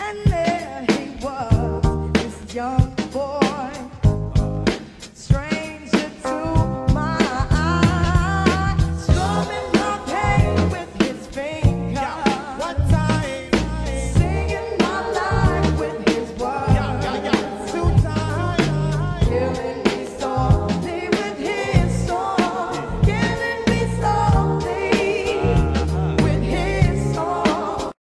And there he was, this young boy.